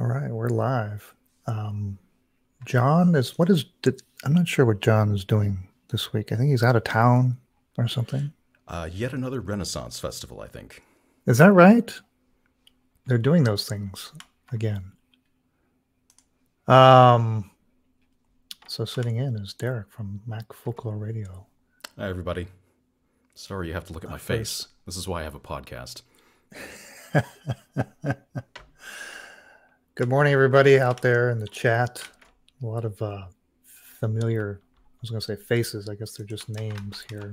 All right, we're live. Um, John is what is did, I'm not sure what John is doing this week. I think he's out of town or something. Uh, yet another Renaissance festival, I think. Is that right? They're doing those things again. Um, so sitting in is Derek from Mac Folklore Radio. Hi, everybody. Sorry you have to look at my face. This is why I have a podcast. Good morning, everybody out there in the chat. A lot of uh, familiar, I was going to say faces. I guess they're just names here.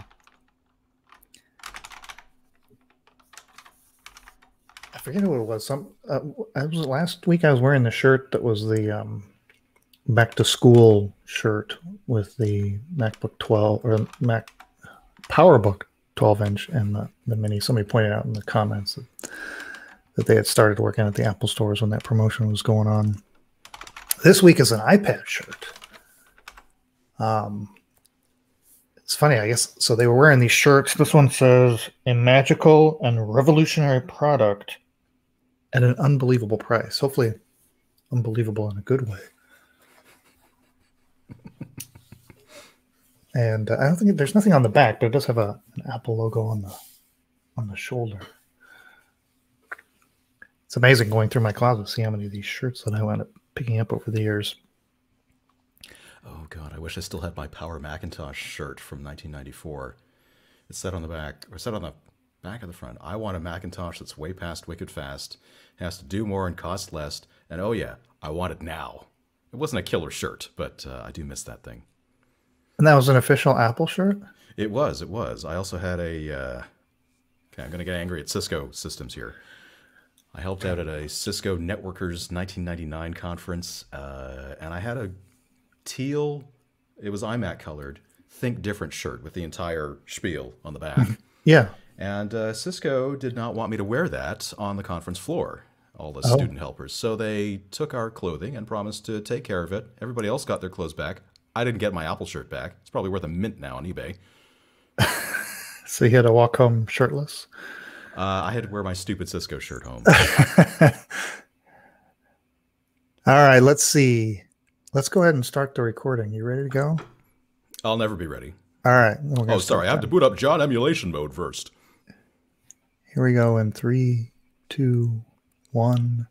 I forget who it was. Some uh, I was last week. I was wearing the shirt that was the um, back to school shirt with the MacBook 12 or Mac PowerBook 12 inch and the, the mini. Somebody pointed out in the comments that that they had started working at the Apple stores when that promotion was going on. This week is an iPad shirt. Um, it's funny, I guess. So they were wearing these shirts. This one says a magical and revolutionary product at an unbelievable price. Hopefully, unbelievable in a good way. and uh, I don't think there's nothing on the back, but it does have a, an Apple logo on the on the shoulder. It's amazing going through my closet, see how many of these shirts that I wound up picking up over the years. Oh god, I wish I still had my Power Macintosh shirt from 1994. It said on the back, or said on the back of the front, I want a Macintosh that's way past wicked fast, has to do more and cost less, and oh yeah, I want it now. It wasn't a killer shirt, but uh, I do miss that thing. And that was an official Apple shirt? It was, it was. I also had a. Uh, okay, I'm going to get angry at Cisco systems here. I helped out at a Cisco Networkers 1999 conference, uh, and I had a teal, it was iMac colored, Think Different shirt with the entire spiel on the back. yeah. And uh, Cisco did not want me to wear that on the conference floor, all the oh. student helpers. So they took our clothing and promised to take care of it. Everybody else got their clothes back. I didn't get my Apple shirt back. It's probably worth a mint now on eBay. so you had to walk home shirtless? Uh, I had to wear my stupid Cisco shirt home. All right, let's see. Let's go ahead and start the recording. You ready to go? I'll never be ready. All right. Oh, sorry. I have to boot up John emulation mode first. Here we go in three, two, one.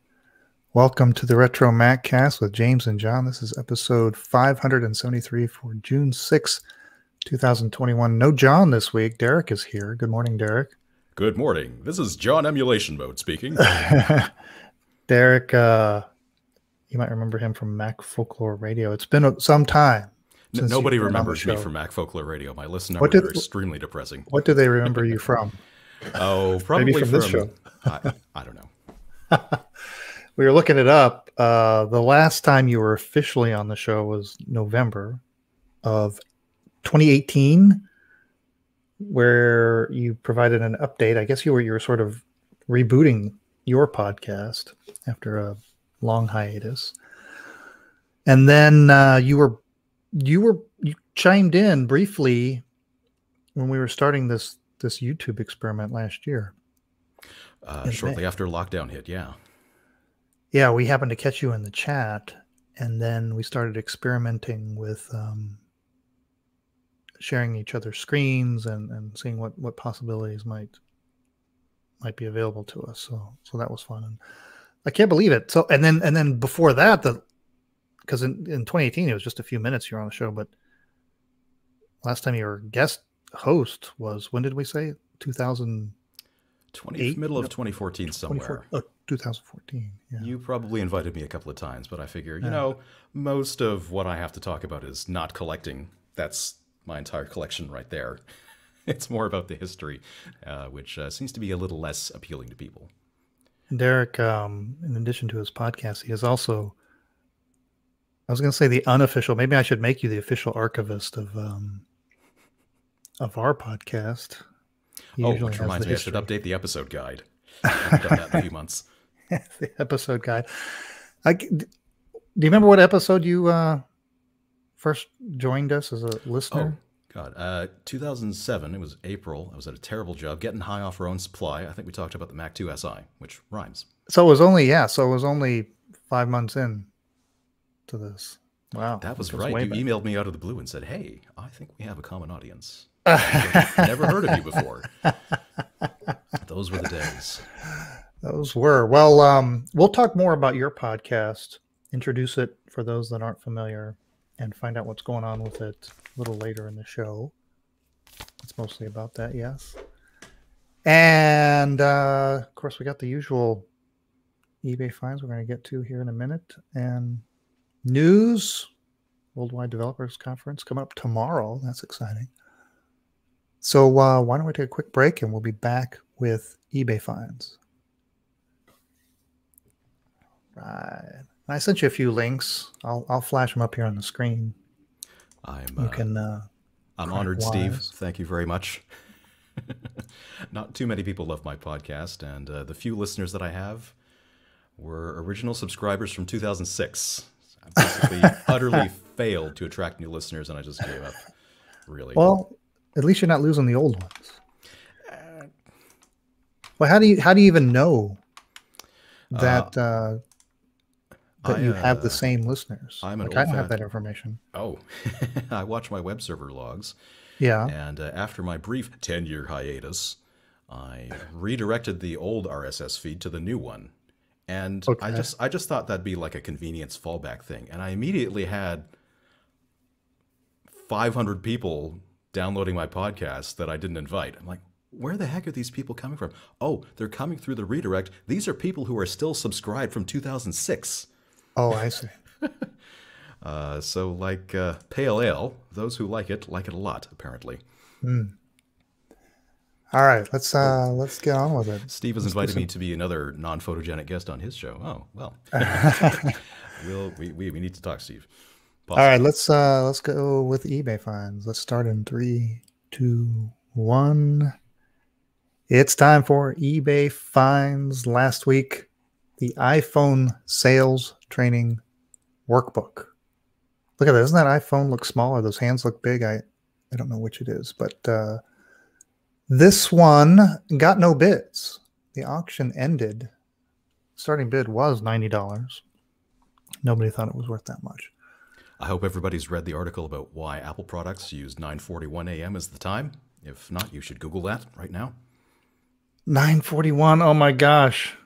Welcome to the Retro Maccast with James and John. This is episode 573 for June 6, 2021. No John this week. Derek is here. Good morning, Derek. Good morning. This is John Emulation Mode speaking. Derek, uh, you might remember him from Mac Folklore Radio. It's been some time. nobody remembers me from Mac Folklore Radio. My listen numbers did, are extremely depressing. What do they remember you from? oh, probably Maybe from, from this show. I, I don't know. we were looking it up. Uh, the last time you were officially on the show was November of 2018 where you provided an update. I guess you were you were sort of rebooting your podcast after a long hiatus, and then uh, you were you were you chimed in briefly when we were starting this this YouTube experiment last year. Uh, shortly May. after lockdown hit, yeah. Yeah, we happened to catch you in the chat, and then we started experimenting with um, sharing each other's screens and, and seeing what, what possibilities might might be available to us. So so that was fun. And I can't believe it. So and then and then before that, the because in, in 2018 it was just a few minutes you were on the show, but last time you were guest host was when did we say 2000 20 middle of 2014 somewhere. Oh, 2014. Yeah. You probably invited me a couple of times, but I figure, you yeah. know, most of what I have to talk about is not collecting. That's my entire collection right there. It's more about the history, uh, which uh, seems to be a little less appealing to people. Derek, um, in addition to his podcast, he is also, I was going to say the unofficial, maybe I should make you the official archivist of um, of our podcast. He oh, which reminds me, I should update the episode guide. I've done that in a few months. the episode guide. I, do you remember what episode you uh, first joined us as a listener? Oh, God. Uh, 2007, it was April. I was at a terrible job getting high off our own supply. I think we talked about the Mac 2 SI, which rhymes. So it was only, yeah, so it was only five months in to this. Wow. That was goes right. way You back. emailed me out of the blue and said, "Hey, I think we have a common audience. Never heard of you before." Those were the days. Those were. Well, um, we'll talk more about your podcast, introduce it for those that aren't familiar, and find out what's going on with it a little later in the show. It's mostly about that, yes. And uh, of course, we got the usual eBay finds we're going to get to here in a minute. And news Worldwide Developers Conference coming up tomorrow. That's exciting. So, uh, why don't we take a quick break and we'll be back with eBay finds. Right. I sent you a few links. I'll I'll flash them up here on the screen. I'm You uh, can. Uh, I'm honored, Steve. Thank you very much. Not too many people love my podcast, and uh, the few listeners that I have were original subscribers from 2006. I basically utterly failed to attract new listeners, and I just gave up. Really. well, at least you're not losing the old ones. Well, how do you how do you even know that uh, that I, you have the uh, same listeners? I'm an like, I don't have that information. oh, I watch my web server logs, Yeah. and uh, after my brief 10 year hiatus, I redirected the old RSS feed to the new one. And I just I just thought that'd be like a convenience fallback thing. And I immediately had 500 people downloading my podcast that I didn't invite. I'm like, where the heck are these people coming from? Oh, they're coming through the redirect. These are people who are still subscribed from 2006. Oh, I see. Uh, so, like uh, Pale Ale, those who like it like it a lot, apparently. All right, let's uh let's get on with it. Steve has invited me to be another non photogenic guest on his show. Oh, well. we'll we, we, we need to talk, Steve. All right, let's uh let's go with eBay finds. Let's start in three, two, one. It's time for eBay finds. Last week, the iPhone sales training workbook. Look at that. Doesn't that iPhone look smaller? Those hands look big. I I don't know which it is, but uh this one got no bids. The auction ended. Starting bid was ninety dollars. Nobody thought it was worth that much. I hope everybody's read the article about why Apple products use 9:41 a.m. as the time. If not, you should Google that right now. 941. Oh my gosh.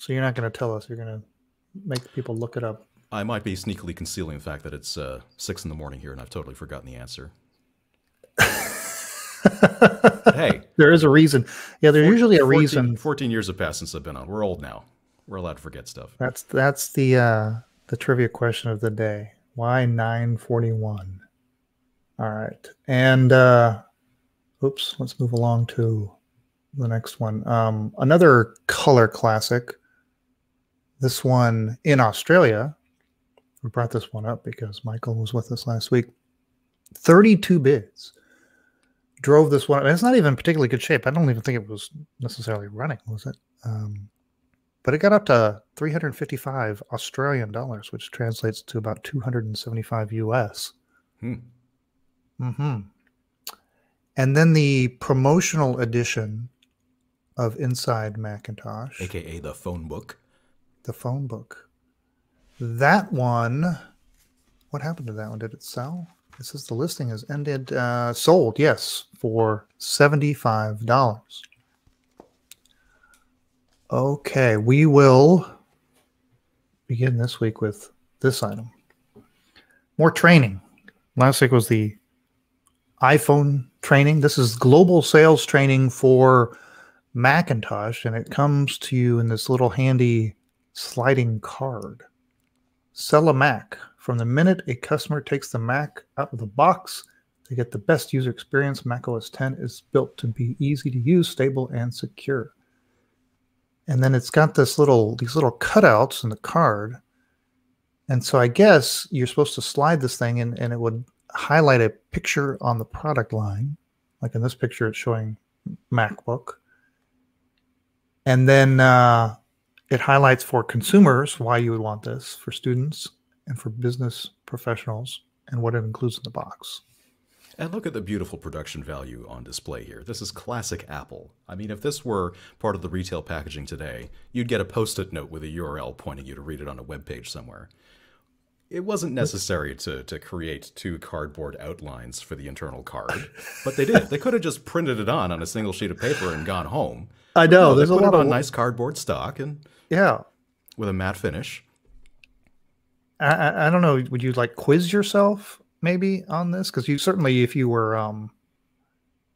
So you're not going to tell us. You're going to make people look it up. I might be sneakily concealing the fact that it's uh, six in the morning here, and I've totally forgotten the answer. hey, There is a reason. Yeah, there's usually a 14 reason. 14 years have passed since I've been on. We're old now. We're allowed to forget stuff. That's that's the uh the trivia question of the day. Why 941? All right. And uh oops, let's move along to the next one. Um another color classic. This one in Australia. We brought this one up because Michael was with us last week. 32 bids. Drove this one. and It's not even particularly good shape. I don't even think it was necessarily running, was it? Um, but it got up to 355 Australian dollars, which translates to about 275 US. Hmm. hmm And then the promotional edition of Inside Macintosh, AKA the phone book. The phone book. That one, what happened to that one? Did it sell? It says the listing has ended, uh, sold, yes, for $75. Okay, we will begin this week with this item. More training. Last week was the iPhone training. This is global sales training for Macintosh, and it comes to you in this little handy sliding card. Sell a Mac. From the minute a customer takes the Mac out of the box, to get the best user experience, Mac OS 10 is built to be easy to use, stable, and secure. And then it's got this little these little cutouts in the card. And so I guess you're supposed to slide this thing and, and it would highlight a picture on the product line. Like in this picture, it's showing MacBook. And then uh, it highlights for consumers why you would want this, for students and for business professionals, and what it includes in the box. And look at the beautiful production value on display here. This is classic Apple. I mean, if this were part of the retail packaging today, you'd get a post it note with a URL pointing you to read it on a web page somewhere. It wasn't necessary to, to create two cardboard outlines for the internal card, but they did. They could have just printed it on on a single sheet of paper and gone home. I know. No, they there's a put lot it on of nice cardboard stock and yeah. with a matte finish. I, I, I don't know. Would you like quiz yourself maybe on this? Because you certainly, if you were um,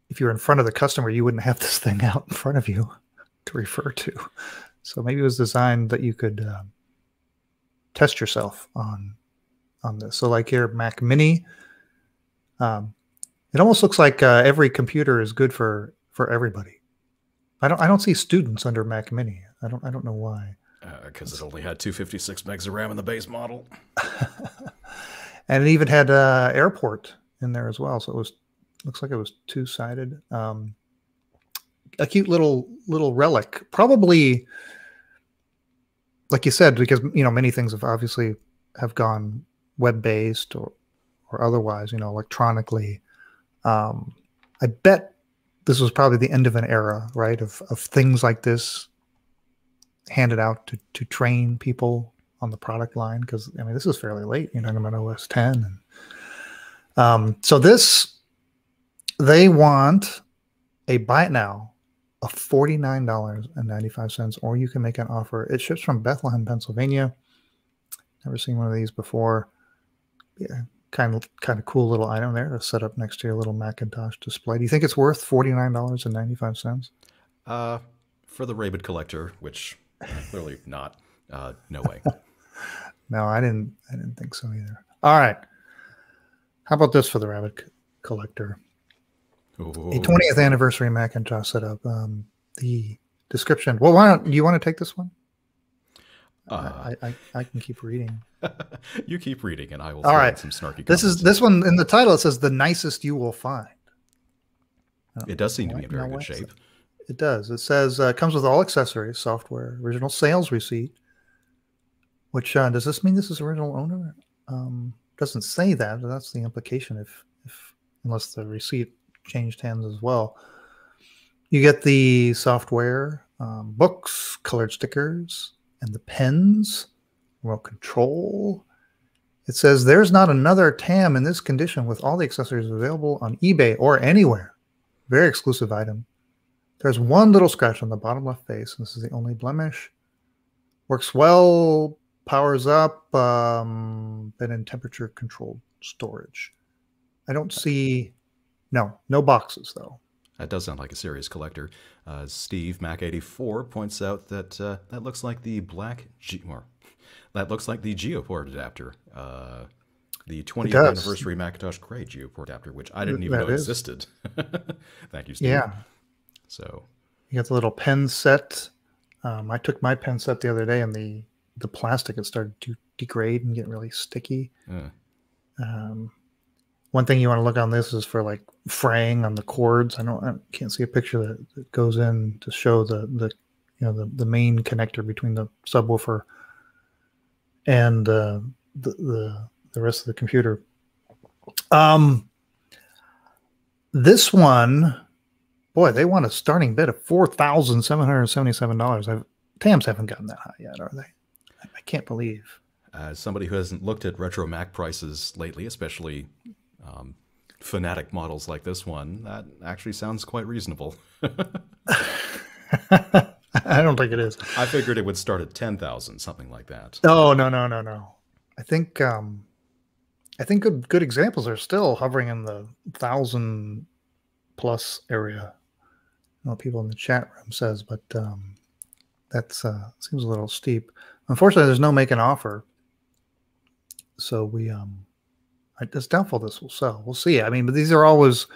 if you were in front of the customer, you wouldn't have this thing out in front of you to refer to. So maybe it was designed that you could um, test yourself on on this. So like here, Mac Mini. Um, it almost looks like uh, every computer is good for for everybody. I don't I don't see students under Mac Mini. I don't I don't know why. Because it only had 256 megs of RAM in the base model. and it even had uh, airport in there as well. So it was looks like it was two sided. Um, a cute little little relic, probably like you said, because you know many things have obviously have gone web based or or otherwise, you know, electronically. Um, I bet this was probably the end of an era, right? Of of things like this handed out to to train people on the product line because I mean this is fairly late. You're talking about OS 10, and um, so this they want a buy it now of forty nine dollars and ninety five cents, or you can make an offer. It ships from Bethlehem, Pennsylvania. Never seen one of these before. Yeah, kind of kind of cool little item there to set up next to your little Macintosh display. Do you think it's worth forty nine dollars and ninety five cents? Uh, for the Rabid collector, which clearly not. Uh, no way. no, I didn't. I didn't think so either. All right. How about this for the Rabbit c- collector? Ooh. A 20th anniversary Macintosh setup. Um, the description. Well, why don't you want to take this one? Uh, I, I I can keep reading. you keep reading, and I will. All right. Some snarky. This is this one in the title. It says the nicest you will find. It does seem to be in very good shape. It does. It says uh, comes with all accessories, software, original sales receipt. Which uh, does this mean this is original owner? Um, doesn't say that, but that's the implication. If if unless the receipt changed hands as well, you get the software, um, books, colored stickers, and the pens, remote control. It says there's not another TAM in this condition with all the accessories available on eBay or anywhere. Very exclusive item. There's one little scratch on the bottom left face. And this is the only blemish. Works well, powers up, um, been in temperature controlled storage. I don't see, no, no boxes though. That does sound like a serious collector. Uh, Steve Mac84 points out that uh, that looks like the black G- or that looks like the Geoport adapter, uh, the 20th anniversary Macintosh Gray Geoport adapter, which I didn't even That know is. existed. Thank you, Steve. Yeah, So you got the little pen set. Um, I took my pen set the other day, and the the plastic it started to degrade and get really sticky. uh, Um, one thing you want to look on this is for like fraying on the cords. I don't, I can't see a picture that, that goes in to show the the you know the the main connector between the subwoofer and uh, the the the rest of the computer. Um, this one, boy, they want a starting bid of four thousand seven hundred seventy-seven dollars. Tams haven't gotten that high yet, are they? I, can't believe. as somebody who hasn't looked at retro Mac prices lately, especially um, fanatic models like this one, that actually sounds quite reasonable. I don't think it is. I figured it would start at 10,000, something like that. Oh no no no no. I think um I think good good examples are still hovering in the thousand plus area. I know what people in the chat room says, but um that's uh seems a little steep. Unfortunately, there's no make an offer. So we um I, it's doubtful this will sell. We'll see. I mean, but these are always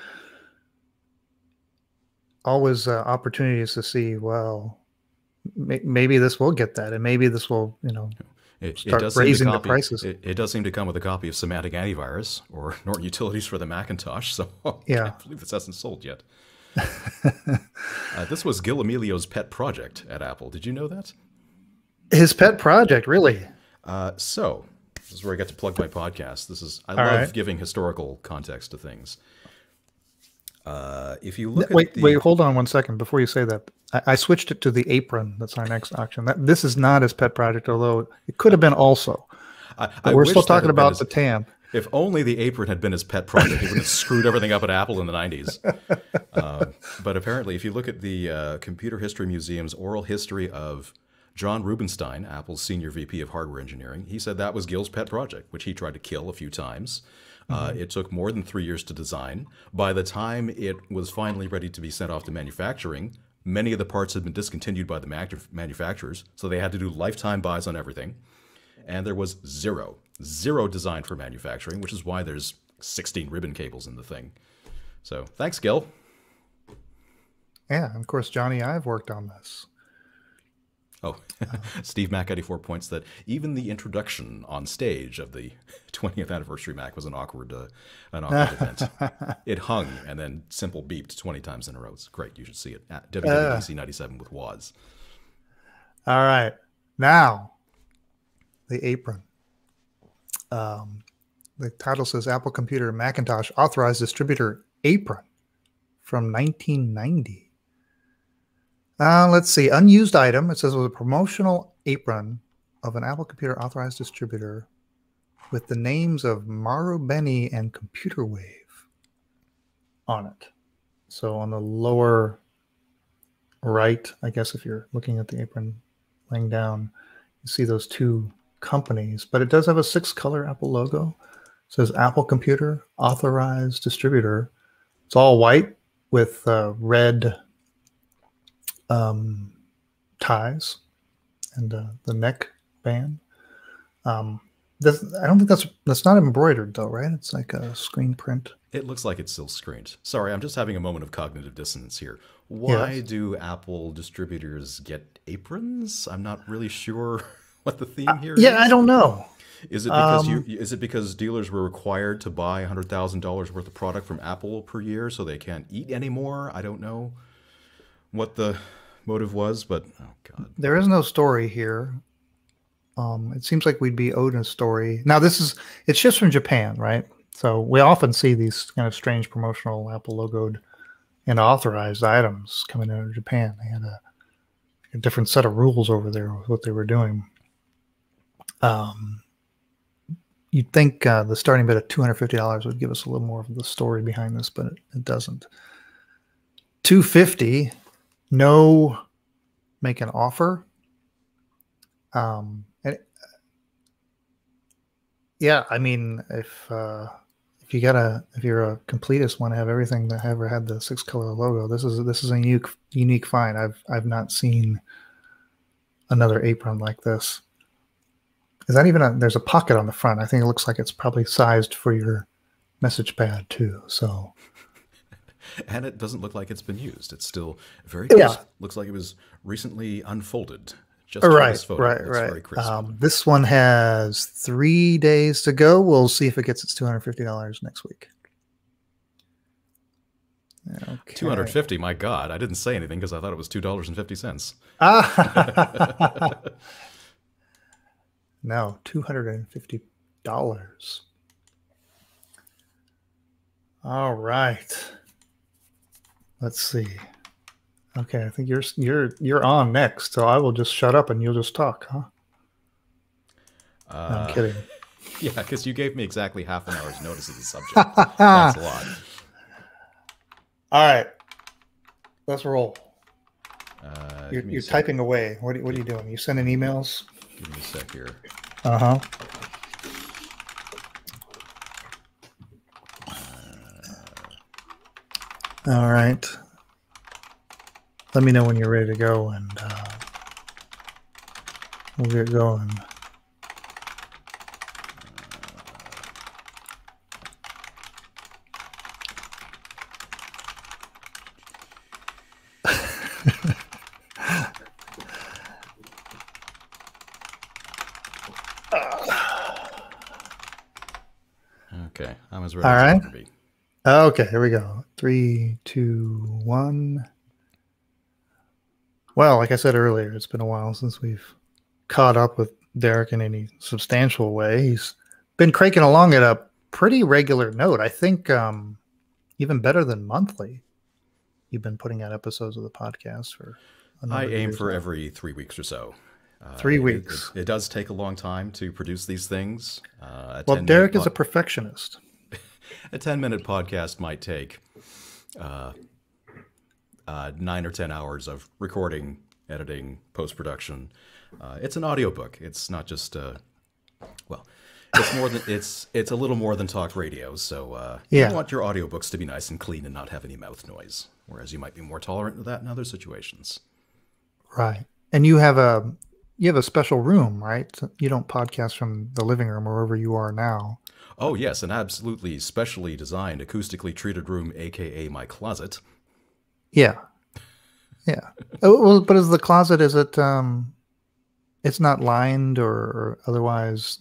always uh, opportunities to see. Well, may, maybe this will get that, and maybe this will, you know, It, it Start does seem to raising the prices. It, it does seem to come with a copy of Symantec Antivirus or Norton Utilities for the Macintosh, so I Yeah. can't believe this hasn't sold yet. Uh, this was Gil Amelio's pet project at Apple. Did you know that? his pet project, really. Uh, so this is where I get to plug my podcast. This is I All love right. giving historical context to things. Uh, if you look wait, at the, wait, hold on one second before you say that. I, I switched it to the apron. That's our next auction. That, this is not his pet project, although it could have been also. I, I we're still talking about his- the tan. If only the apron had been his pet project, he would have screwed everything up at Apple in the 90s. Uh, but apparently, if you look at the uh, Computer History Museum's oral history of Jon Rubinstein, Apple's senior VP of hardware engineering, he said that was Gil's pet project, which he tried to kill a few times. Uh, it took more than three years to design. By the time it was finally ready to be sent off to manufacturing, many of the parts had been discontinued by the manufacturers, so they had to do lifetime buys on everything and there was zero, zero design for manufacturing, which is why there's 16 ribbon cables in the thing. So thanks, Gil. Yeah, and of course, Jony Ive worked on this. Oh, Steve Mac 84 points that even the introduction on stage of the 20th anniversary Mac was an awkward, uh, an awkward event. It hung and then simple beeped 20 times in a row. It's great. You should see it at WWDC 97 with Woz. All right. Now, the apron. Um, the title says Apple Computer Macintosh Authorized Distributor Apron from 1990. Uh, let's see. Unused item. It says it was a promotional apron of an Apple Computer Authorized Distributor with the names of Marubeni and Computer Wave on it. So on the lower right, I guess if you're looking at the apron laying down, you see those two companies, but it does have a six color Apple logo. It says Apple Computer Authorized Distributor. It's all white with uh, red um, ties and uh, the neck band. Um, this, I don't think that's that's not embroidered though, right? It's like a screen print. It looks like it's still screened. Sorry, I'm just having a moment of cognitive dissonance here. Why Yes. do Apple distributors get aprons? I'm not really sure what the theme here is. Yeah, I don't know. Is it because Um, you? Is it because dealers were required to buy hundred thousand dollars worth of product from Apple per year, so they can't eat anymore? I don't know what the motive was, but oh god, There is no story here. Um, it seems like we'd be owed a story. Now, this is it's just from Japan, right? So we often see these kind of strange promotional Apple logoed and authorized items coming out of Japan. They had a, a different set of rules over there with what they were doing. Um, you'd think uh, the starting bid of two hundred fifty dollars would give us a little more of the story behind this, but it, it doesn't. Two fifty, no make an offer. Um, and yeah, I mean, if uh, if you gotta, if you're a completist, want to have everything that ever had the six color logo, this is this is a unique unique find. I've I've not seen another apron like this. Is that even a? There's a pocket on the front. I think it looks like it's probably sized for your message pad too. So and it doesn't look like it's been used. It's still very crisp. Yeah. Looks like it was recently unfolded. Just right, this photo. right, It's right. Very crisp. Um, this one has three days to go. We'll see if it gets its two hundred fifty dollars next week. Okay. Two hundred fifty. My God, I didn't say anything because I thought it was two dollars and fifty cents. Ah. no, two hundred and fifty dollars. All right. Let's see. Okay, I think you're you're you're on next, so I will just shut up and you'll just talk, huh? No, Uh, I'm kidding. Yeah, because you gave me exactly half an hour's notice of the subject. That's a lot. All right, let's roll. Uh, You're, give me a you're typing away. What are, what are you doing? You sending emails? Give me a sec here. Uh huh. All right. Let me know when you're ready to go, and uh, we'll get going. Okay, I'm as ready All right. Be. Okay, here we go. Three, two, one. Well, like I said earlier, it's been a while since we've caught up with Derek in any substantial way. He's been cranking along at a pretty regular note. I think um, even better than monthly. You've been putting out episodes of the podcast for. a I number of aim for now. every three weeks or so. Uh, Three it- it- weeks. It, does take a long time to produce these things. Uh, Well, Derek is a perfectionist. A 10 minute podcast might take uh, uh, nine or 10 hours of recording, editing, post production. Uh, it's an audiobook. It's not just, uh, well, it's more than it's it's a little more than talk radio. So uh, Yeah. you want your audiobooks to be nice and clean and not have any mouth noise. Whereas you might be more tolerant of that in other situations. Right. And you have a you have a special room, right? You don't podcast from the living room or wherever you are now. Oh yes, an absolutely specially designed, acoustically treated room, aka my closet. Yeah. Yeah. Oh, well, but is the closet is it um it's not lined or, otherwise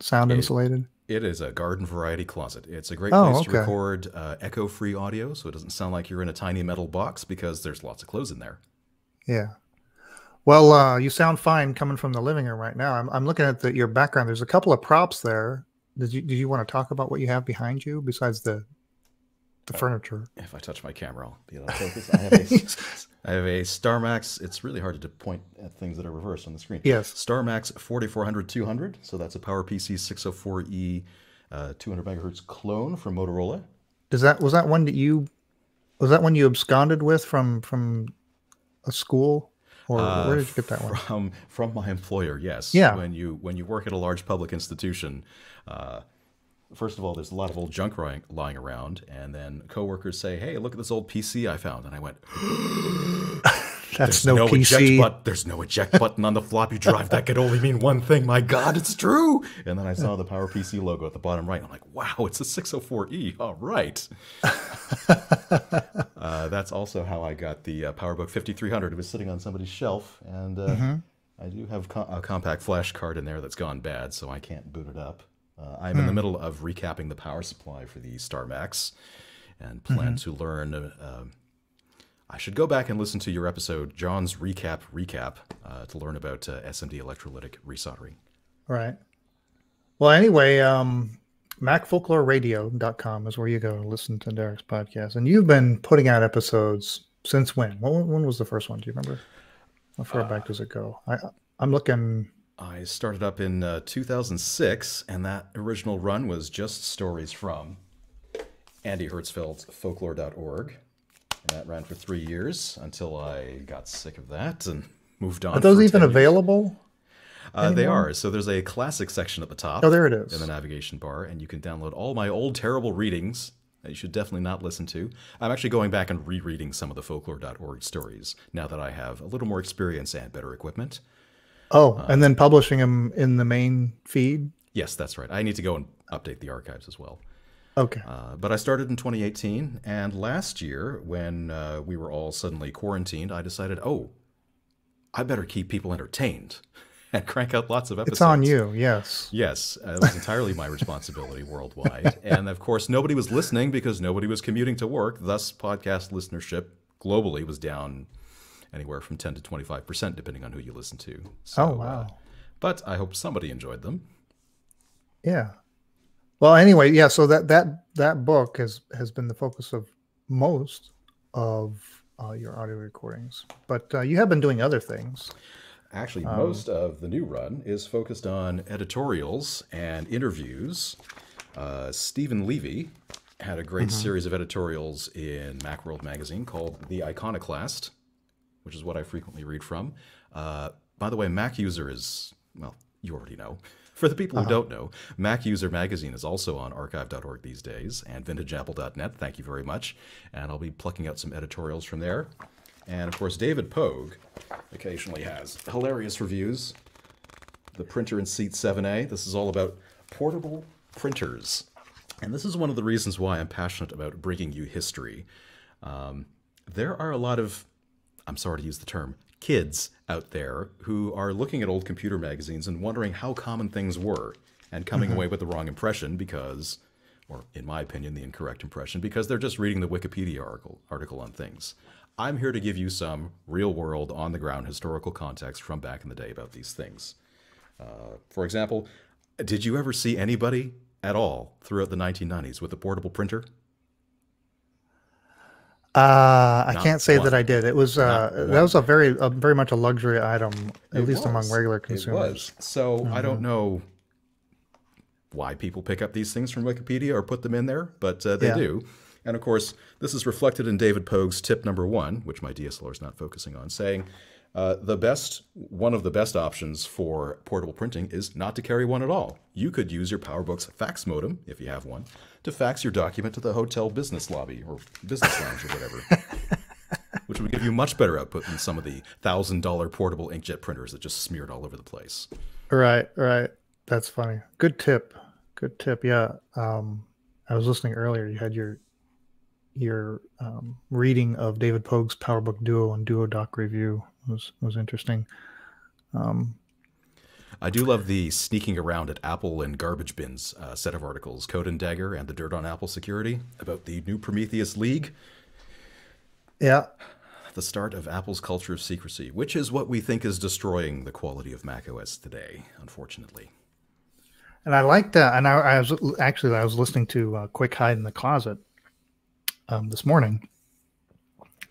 sound It- insulated? It is a garden variety closet. It's a great Oh, place to record uh, echo free audio so it doesn't sound like you're in a tiny metal box because there's lots of clothes in there. Yeah. Well, uh, you sound fine coming from the living room right now. I'm, I'm looking at the, your background. There's a couple of props there. Did you did you want to talk about what you have behind you besides the the furniture? If I touch my camera, I'll be able to focus. I have a, I have a StarMax. It's really hard to point at things that are reversed on the screen. Yes. StarMax 4400 200. So that's a PowerPC 604E uh, 200 megahertz clone from Motorola. Does that was that one that you was that one you absconded with from from a school or Uh, where did you get that one? From from my employer, yes. Yeah. When you when you work at a large public institution, uh, first of all, there's a lot of old junk lying, lying around, and then coworkers say, "Hey, look at this old PC I found," and I went, That's "There's no, eject PC. button. There's no eject button on the floppy drive. That could only mean one thing. My God, it's true." And then I saw the PowerPC logo at the bottom right. I'm like, "Wow, it's a 604E. All right." Uh, that's also how I got the uh, PowerBook 5300. It was sitting on somebody's shelf, and uh, Mm-hmm. I do have co- a compact flash card in there that's gone bad, so I can't boot it up. Uh, I'm in Hmm. the middle of recapping the power supply for the Star Max and plan Mm-hmm. to learn. Uh, um, I should go back and listen to your episode, John's recap recap, uh, to learn about uh, SMD electrolytic resoldering. Right. Well, anyway, um, MacFolkloreRadio.com is where you go to listen to Derek's podcast. And you've been putting out episodes since when? When, when was the first one? Do you remember? How far back does it go? I, I'm looking. I started up in uh, 2006, and that original run was just stories from Andy Hertzfeld's folklore.org. And that ran for three years until I got sick of that and moved on. Are those even available? Uh, they are. So there's a classic section at the top Oh, there it is. in the navigation bar, and you can download all my old terrible readings that you should definitely not listen to. I'm actually going back and rereading some of the folklore.org stories now that I have a little more experience and better equipment. Oh, Uh, and then publishing them in the main feed? Yes, that's right. I need to go and update the archives as well. Okay. Uh, but I started in 2018, and last year, when uh, we were all suddenly quarantined, I decided, oh, I better keep people entertained and crank out lots of episodes. it's on you. Yes. Yes, uh, it was entirely my responsibility worldwide. And of course, nobody was listening because nobody was commuting to work. Thus, podcast listenership globally was down anywhere from 10 to 25%, depending on who you listen to. So, Oh, uh, wow. but I hope somebody enjoyed them. Yeah. Well, anyway, yeah. So that that that book has has been the focus of most of uh, your audio recordings, but uh, you have been doing other things. Actually, Um, most of the new run is focused on editorials and interviews. Uh, Steven Levy had a Mm-hmm. great series of editorials in Macworld magazine called The Iconoclast, which is what I frequently read from. Uh, by the way, Mac User is, well, you already know. For the people who don't know, Mac User Magazine is also on archive.org these days and vintageapple.net. Thank you very much. And I'll be plucking out some editorials from there. And of course, David Pogue occasionally has hilarious reviews. The Printer in Seat 7A. This is all about portable printers. And this is one of the reasons why I'm passionate about bringing you history. Um, there are a lot of, I'm sorry to use the term, kids out there who are looking at old computer magazines and wondering how common things were and coming away with the wrong impression because, or in my opinion, the incorrect impression because they're just reading the Wikipedia article, article on things. I'm here to give you some real world, on the ground historical context from back in the day about these things. Uh, for example, did you ever see anybody at all throughout the 1990s with a portable printer? Uh, I can't say one. that I did. It was uh, that was a very a, very much a luxury item, at It least among was. regular It consumers. was. So I don't know why people pick up these things from Wikipedia or put them in there, but uh, they Yeah. do. And of course, this is reflected in David Pogue's tip number one, which my DSLR is not focusing on, saying uh, the best, one of the best options for portable printing is not to carry one at all. You could use your PowerBook's fax modem, if you have one, to fax your document to the hotel business lobby or business lounge or whatever. Which would give you much better output than some of the thousand dollar portable inkjet printers that just smeared all over the place. Right, right. That's funny. Good tip. Good tip. Yeah. Um, I was listening earlier. You had your your um, reading of David Pogue's PowerBook Duo and Duo Dock review was was interesting. Um, I do love the sneaking around at Apple and garbage bins uh, set of articles, Code and Dagger and the Dirt on Apple Security, about the new Prometheus League, yeah, the start of Apple's culture of secrecy, which is what we think is destroying the quality of macOS today, unfortunately. and I liked that. And I, I was actually I was listening to uh, Quick Hide in the Closet um, this morning,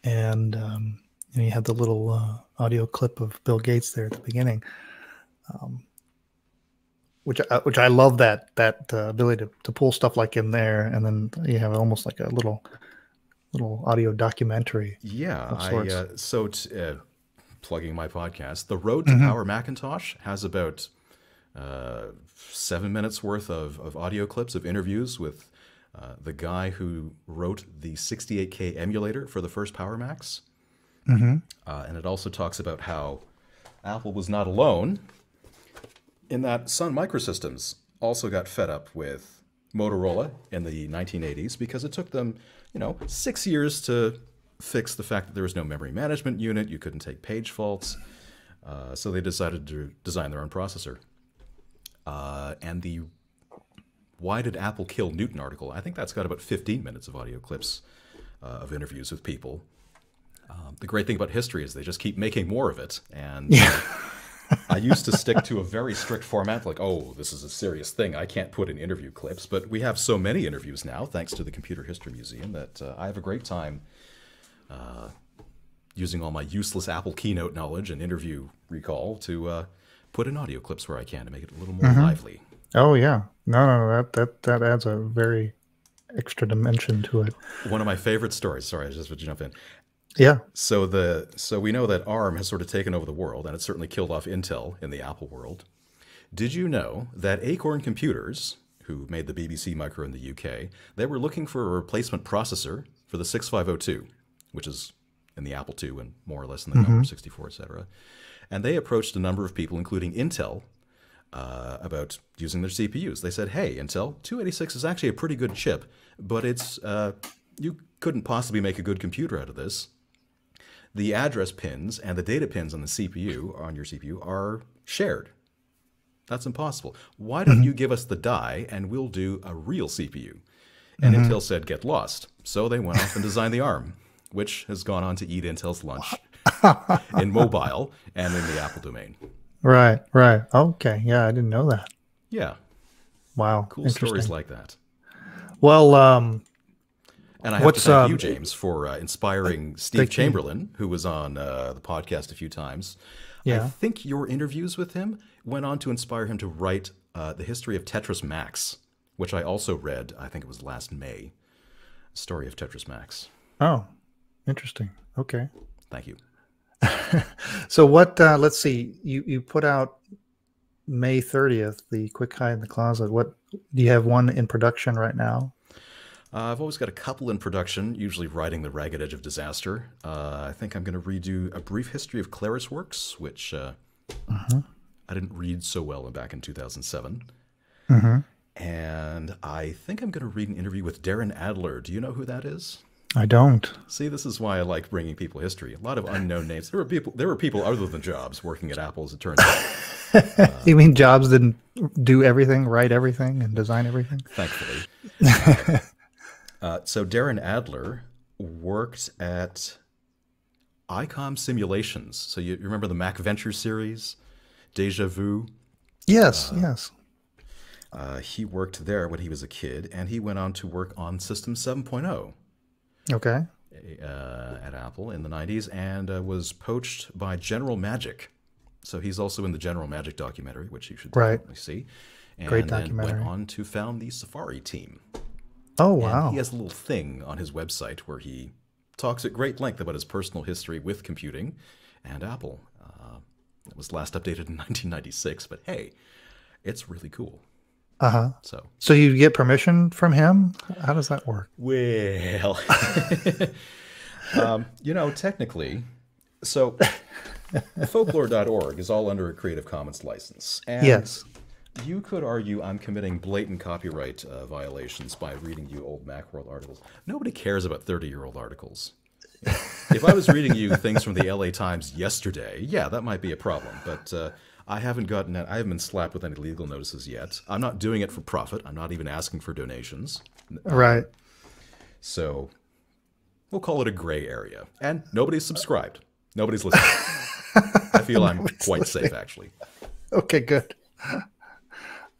and um, and he had the little uh, audio clip of Bill Gates there at the beginning, um, which I, which I love that that uh, ability to, to pull stuff like in there, and then you have almost like a little little audio documentary. Yeah, Of I uh, so t- uh, plugging my podcast, the Road to Mhm. Power Macintosh has about uh, seven minutes worth of, of audio clips of interviews with uh, the guy who wrote the 68K emulator for the first Power Macs, Mm-hmm. uh, and it also talks about how Apple was not alone in that Sun Microsystems also got fed up with Motorola in the 1980s because it took them, you know, six years to fix the fact that there was no memory management unit, you couldn't take page faults. Uh, so they decided to design their own processor. Uh, and the Why Did Apple Kill Newton article, I think that's got about 15 minutes of audio clips uh, of interviews with people. Um, the great thing about history is they just keep making more of it. And I used to stick to a very strict format, like, oh, this is a serious thing. I can't put in interview clips. But we have so many interviews now, thanks to the Computer History Museum, that uh, I have a great time uh, using all my useless Apple keynote knowledge and interview recall to uh, put in audio clips where I can to make it a little more lively. Oh yeah, no, no, no, that that that adds a very extra dimension to it. One of my favorite stories. Sorry, I just would jump in. Yeah. So the so we know that ARM has sort of taken over the world, and it's certainly killed off Intel in the Apple world. Did you know that Acorn Computers, who made the BBC Micro in the UK, they were looking for a replacement processor for the 6502, which is in the Apple II and more or less in the Commodore 64, etc. And they approached a number of people, including Intel, uh, about using their CPUs. They said, "Hey, Intel, 286 is actually a pretty good chip, but it's uh, you couldn't possibly make a good computer out of this. The address pins and the data pins on the CPU on your CPU are shared. That's impossible. Why don't you give us the die and we'll do a real CPU?" And Intel said, "Get lost." So they went off and designed the ARM, which has gone on to eat Intel's lunch in mobile and in the Apple domain. Right. Right. Okay. Yeah, I didn't know that. Yeah, Wow. cool stories like that. Well, um, And I have What's, to thank um, you, James, for uh, inspiring Steve thank you. Chamberlain, who was on uh, the podcast a few times. I think your interviews with him went on to inspire him to write uh, the history of Tetris Max, which I also read. I think it was last May. Story of Tetris Max. oh, interesting. Okay. Thank you. So what? Uh, let's see. You you put out May thirtieth the Quick Hide in the Closet. What do you have one in production right now? Uh, I've always got a couple in production, usually riding the ragged edge of disaster. Uh, I think I'm going to redo a brief history of Claris Works, which uh, I didn't read so well back in 2007. Mm-hmm. And I think I'm going to read an interview with Darin Adler. Do you know who that is? I don't. See, this is why I like bringing people history. A lot of unknown names. There were people. There were people other than Jobs working at Apple, as it turns out. you mean Jobs didn't do everything, write everything, and design everything? thankfully. Uh, uh, so Darin Adler worked at ICOM Simulations. So you you remember the Mac Venture series, Deja Vu? Yes. yes. Uh, he worked there when he was a kid, and he went on to work on System 7.0. Okay. uh, at Apple in the 90s and uh, was poached by General Magic. So he's also in the General Magic documentary, which you should Right. definitely see. And Great documentary. went on to found the Safari team. Oh And wow. he has a little thing on his website where he talks at great length about his personal history with computing and Apple. Uh, it was last updated in 1996, but hey, it's really cool. Uh huh. So, So you get permission from him? How does that work? well, um, you know, technically, so folklore.org is all under a Creative Commons license. And Yes. You could argue I'm committing blatant copyright uh, violations by reading you old Macworld articles. Nobody cares about 30 year old articles. if I was reading you things from the LA Times yesterday, yeah, that might be a problem. But uh, I haven't gotten, that. I haven't been slapped with any legal notices yet. I'm not doing it for profit. I'm not even asking for donations. Right. So we'll call it a gray area. And nobody's subscribed. Nobody's listening. I feel I'm quite safe, actually. Okay, good.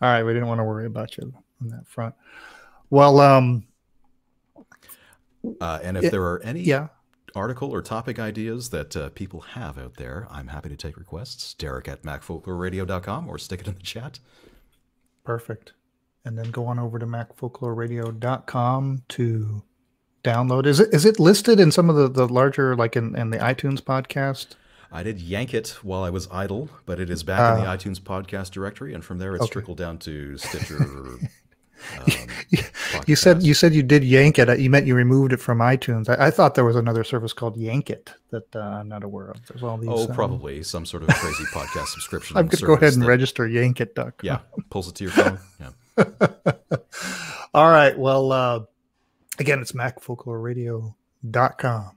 All right, we didn't want to worry about you on that front. Well, um, Uh, and if there are any yeah, article or topic ideas that uh, people have out there, I'm happy to take requests. Derek at macfolkloreradio.com or stick it in the chat. perfect. And then go on over to macfolkloreradio.com to download. Is it is it listed in some of the, the larger like in, in the iTunes podcast? I did yank it while I was idle, but it is back in the iTunes podcast directory, and from there it's Ah. Okay. trickled down to Stitcher. um, You said you said you did yank it. You meant you removed it from iTunes. I, I thought there was another service called Yank It that uh, I'm not aware of. There's all these. Oh, um, probably some sort of crazy podcast subscription. I'm gonna go ahead and that- register yankit.com. Yeah, pulls it to your phone. Yeah. All right. Well, uh, again, it's macfolkloreradio.com.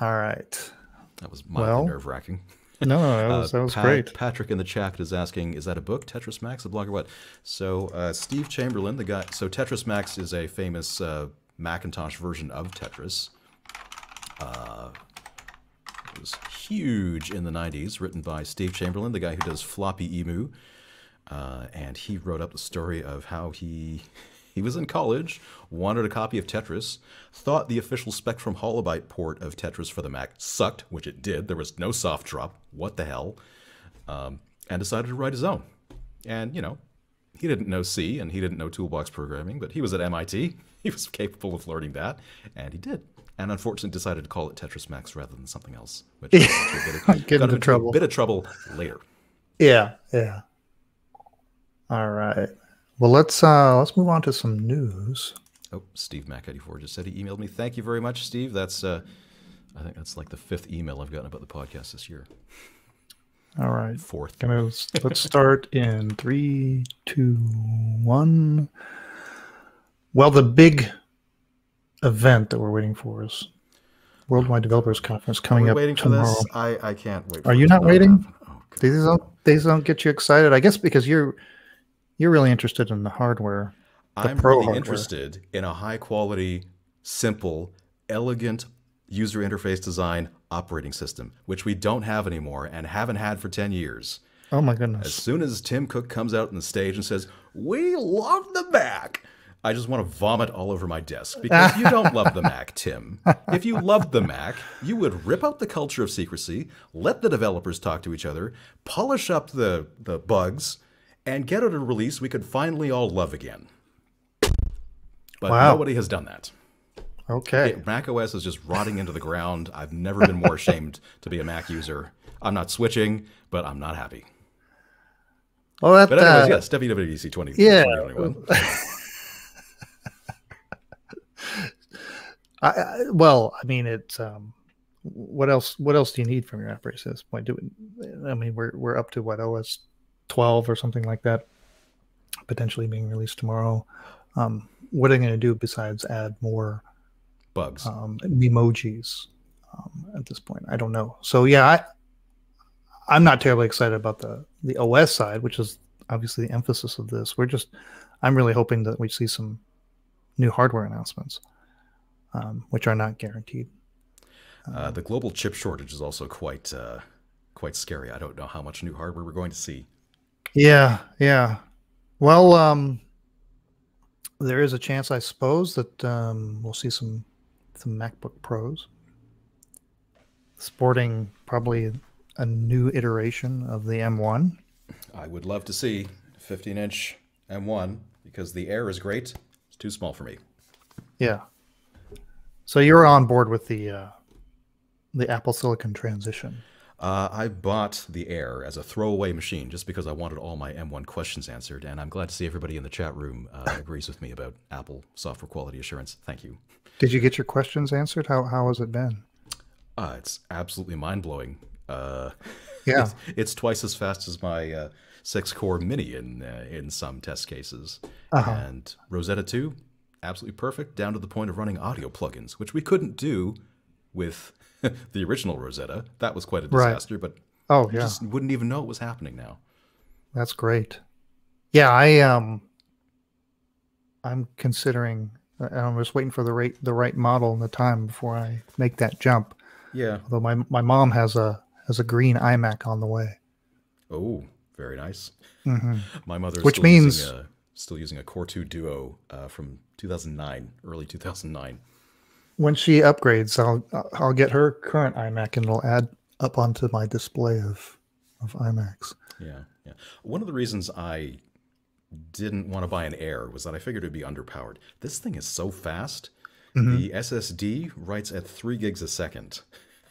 All right. That was mildly Well, nerve wracking. No, no, that was, that was great. Patrick in the chat is asking, is that a book, Tetris Max, a blog, or what? So uh, Steve Chamberlain, the guy. So Tetris Max is a famous uh, Macintosh version of Tetris. Uh, it was huge in the '90s, written by Steve Chamberlain, the guy who does Floppy Emu, uh, and he wrote up the story of how he. He was in college, wanted a copy of Tetris, thought the official Spectrum Holobyte port of Tetris for the Mac sucked, which it did. There was no soft drop. What the hell? Um, and decided to write his own. And, you know, he didn't know C and he didn't know toolbox programming, but he was at MIT. He was capable of learning that, and he did. And unfortunately decided to call it Tetris Max rather than something else, which got into a bit of, Get got into into trouble. a bit of trouble later. Yeah, yeah. All right. Well, let's uh let's move on to some news. Oh, Steve Mac84 just said he emailed me. Thank you very much, Steve. That's, uh, I think that's like the fifth email I've gotten about the podcast this year. All right. Fourth. Gonna let's start in three, two, one. Well, the big event that we're waiting for is Worldwide Developers Conference coming up waiting for tomorrow. this? I, I can't wait. Are you not waiting? Oh, These don't these don't get you excited. I guess because you're you're really interested in the hardware. I'm pro really hardware. interested in a high quality, simple, elegant user interface design operating system, which we don't have anymore and haven't had for 10 years. Oh my goodness. As soon as Tim Cook comes out on the stage and says, We love the Mac, I just want to vomit all over my desk because you don't love the Mac, Tim. If you loved the Mac, you would rip out the culture of secrecy, let the developers talk to each other, polish up the, the bugs, and get out a release we could finally all love again. But Wow. nobody has done that. Okay. It- Mac OS is just rotting into the ground. I've never been more ashamed to be a Mac user. I'm not switching, but I'm not happy. Well, that But anyways, uh, yes, WWDC 20, yeah. 2021. I, I, well, I mean, it's um, what else? What else do you need from your system? at this point? Do I mean, we're we're up to what OS twelve or something like that, potentially being released tomorrow. Um, what are they going to do besides add more Bugs. um, emojis um, at this point? I don't know. So yeah, I I'm not terribly excited about the the OS side, which is obviously the emphasis of this. We're just I'm really hoping that we see some new hardware announcements, um, which are not guaranteed. Uh, the global chip shortage is also quite uh, quite scary. I don't know how much new hardware we're going to see. Yeah, yeah. Well, um, there is a chance, I suppose, that um, we'll see some some MacBook Pros sporting probably a new iteration of the M1. I would love to see 15 inch M1 because the Air is great. It's too small for me. Yeah. So you're on board with the uh, the Apple Silicon transition. Uh, I bought the Air as a throwaway machine just because I wanted all my M1 questions answered, and I'm glad to see everybody in the chat room uh, agrees with me about Apple software quality assurance. Thank you. Did you get your questions answered? How how has it been? Uh, it's absolutely mind blowing. Uh, Yeah. it's, it's twice as fast as my uh, six core Mini in uh, in some test cases, Uh-huh. and Rosetta 2, absolutely perfect, down to the point of running audio plugins, which we couldn't do with the original Rosetta. That was quite a Right. disaster, but Oh yeah, just wouldn't even know it was happening now. that's great. Yeah, I um, I'm considering. I'm just waiting for the right the right model and the time before I make that jump. Yeah. Although my my mom has a has a green iMac on the way. Oh, very nice. hmm My mother, Which still means- using a, still using a Core 2 Duo uh, from 2009, early 2009. When she upgrades, I'll I'll get her current iMac and it'll add up onto my display of of iMacs. Yeah, yeah. One of the reasons I didn't want to buy an Air was that I figured it'd be underpowered. This thing is so fast. Mhm. The SSD writes at three gigs a second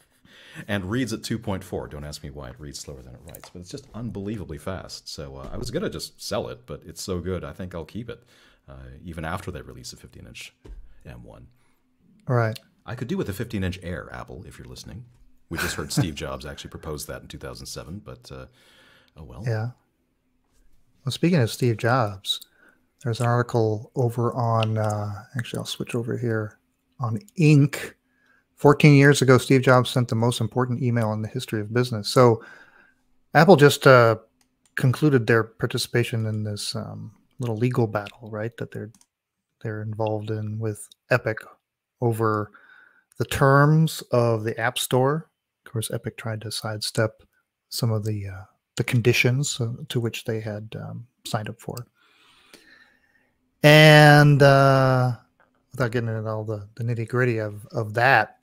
and reads at 2.4. Don't ask me why it reads slower than it writes, but it's just unbelievably fast. So uh, I was gonna just sell it, but it's so good, I think I'll keep it, uh, even after they release a 15-inch M1. Right. I could do with a 15 inch Air, Apple, if you're listening. We just heard Steve Jobs actually propose that in 2007, but uh, oh well. Yeah. Well, speaking of Steve Jobs, there's an article over on. Uh, actually, I'll switch over here on Inc. 14 years ago, Steve Jobs sent the most important email in the history of business. So, Apple just uh, concluded their participation in this um, little legal battle, right? That they're they're involved in with Epic over the terms of the App Store. Of course, Epic tried to sidestep some of the uh, the conditions to which they had um, signed up for. And uh, without getting into all the, the nitty gritty of, of that,